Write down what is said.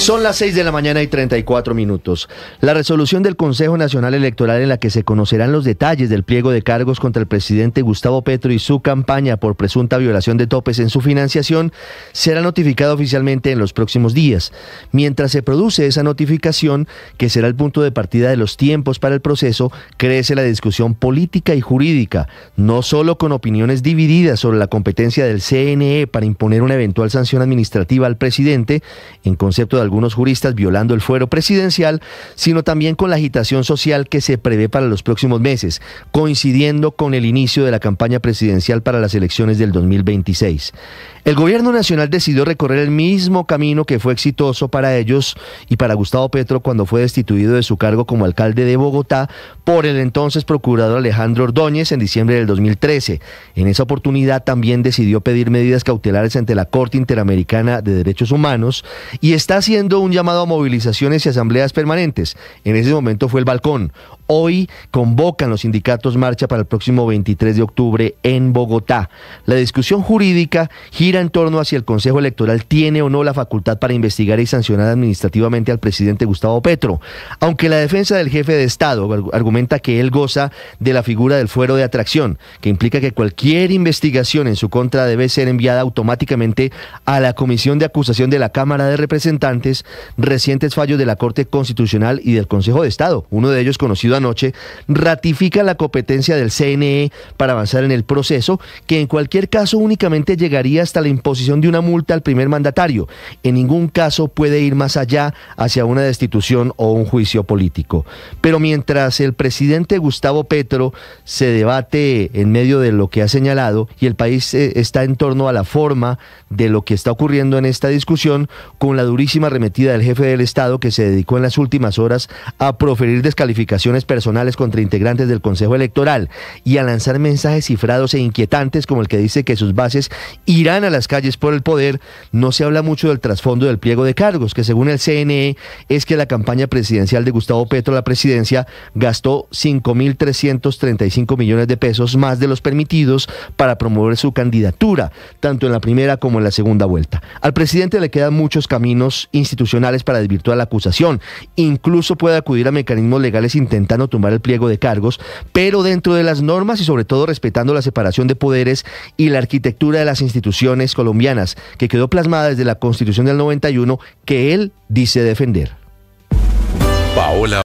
Son las 6 de la mañana y 34 minutos. La resolución del Consejo Nacional Electoral en la que se conocerán los detalles del pliego de cargos contra el presidente Gustavo Petro y su campaña por presunta violación de topes en su financiación será notificada oficialmente en los próximos días. Mientras se produce esa notificación, que será el punto de partida de los tiempos para el proceso, crece la discusión política y jurídica, no solo con opiniones divididas sobre la competencia del CNE para imponer una eventual sanción administrativa al presidente, en concepto de algunos juristas violando el fuero presidencial, sino también con la agitación social que se prevé para los próximos meses, coincidiendo con el inicio de la campaña presidencial para las elecciones del 2026. El gobierno nacional decidió recorrer el mismo camino que fue exitoso para ellos y para Gustavo Petro cuando fue destituido de su cargo como alcalde de Bogotá por el entonces procurador Alejandro Ordóñez en diciembre del 2013. En esa oportunidad también decidió pedir medidas cautelares ante la Corte Interamericana de Derechos Humanos y está haciendo un llamado a movilizaciones y asambleas permanentes. En ese momento fue el balcón. Hoy convocan los sindicatos marcha para el próximo 23 de octubre en Bogotá. La discusión jurídica gira en torno a si el Consejo Electoral tiene o no la facultad para investigar y sancionar administrativamente al presidente Gustavo Petro. Aunque la defensa del jefe de Estado argumenta que él goza de la figura del fuero de atracción, que implica que cualquier investigación en su contra debe ser enviada automáticamente a la Comisión de Acusación de la Cámara de Representantes, recientes fallos de la Corte Constitucional y del Consejo de Estado, uno de ellos conocido noche, ratifica la competencia del CNE para avanzar en el proceso, que en cualquier caso únicamente llegaría hasta la imposición de una multa al primer mandatario. En ningún caso puede ir más allá hacia una destitución o un juicio político. Pero mientras el presidente Gustavo Petro se debate en medio de lo que ha señalado y el país eh, está en torno a la forma de lo que está ocurriendo en esta discusión, con la durísima arremetida del jefe del Estado que se dedicó en las últimas horas a proferir descalificaciones personales contra integrantes del Consejo Electoral y a lanzar mensajes cifrados e inquietantes como el que dice que sus bases irán a las calles por el poder, no se habla mucho del trasfondo del pliego de cargos, que según el CNE es que la campaña presidencial de Gustavo Petro a la presidencia gastó 5.335 millones de pesos más de los permitidos para promover su candidatura, tanto en la primera como en la segunda vuelta. Al presidente le quedan muchos caminos institucionales para desvirtuar la acusación, incluso puede acudir a mecanismos legales intentando tomar el pliego de cargos, pero dentro de las normas y sobre todo respetando la separación de poderes y la arquitectura de las instituciones colombianas, que quedó plasmada desde la Constitución del 91, que él dice defender. Paola